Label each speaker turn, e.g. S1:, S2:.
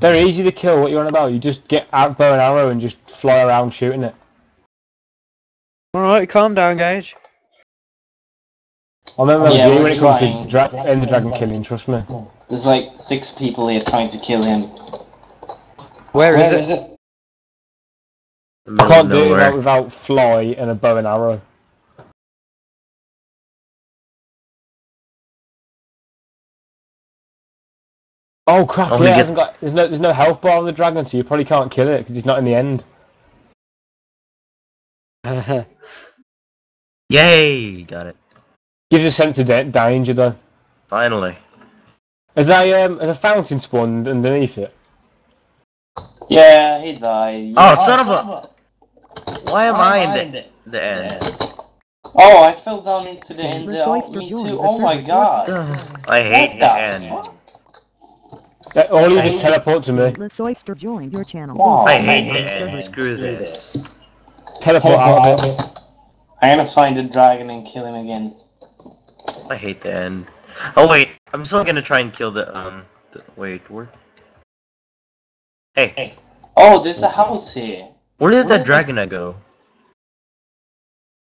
S1: They're easy to kill. What you on about? You just get out bow and arrow and just fly around shooting it.
S2: Alright, calm down, Gage.
S1: I remember
S3: Yeah,
S1: when it comes to dra- Ender dragon killing. Trust me.
S3: There's like six people here trying to kill him.
S2: Where is it?
S4: The
S1: I can't
S4: of
S1: do it
S4: nowhere.
S1: without, without fly and a bow and arrow. Oh crap!
S4: Oh,
S1: yeah,
S4: he get-
S1: hasn't got. There's no. There's no health bar on the dragon, so you probably can't kill it because he's not in the end.
S4: Yay! Got it.
S1: Gives a sense of da- danger though.
S4: Finally.
S1: Is a um, is a fountain spawned underneath it?
S3: Yeah, he died.
S4: Oh,
S3: Yeah.
S4: son of a- Why am I in the, the end?
S3: Oh, I fell down into the end. Oh, me too. Oh my
S5: server.
S3: god.
S4: I hate
S3: What
S4: the
S3: the
S4: end.
S3: fuck?
S1: Yeah, Or you just teleport to me.
S5: Let's oyster join your channel.
S3: Wow.
S4: I
S3: Oh,
S4: hate
S3: man.
S4: the end. Screw this.
S1: Teleport out of it.
S3: I'm gonna find the dragon and kill him again.
S4: I hate the end. Oh wait, I'm still gonna try and kill the um. The, wait, where? Hey,
S3: Oh, there's a house here.
S4: where did
S3: Where
S4: that
S3: the-
S4: dragon go?